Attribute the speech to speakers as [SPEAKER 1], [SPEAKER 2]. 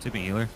[SPEAKER 1] Tipping healer.